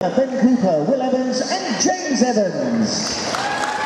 Ben Cooper, Will Evans and James Evans.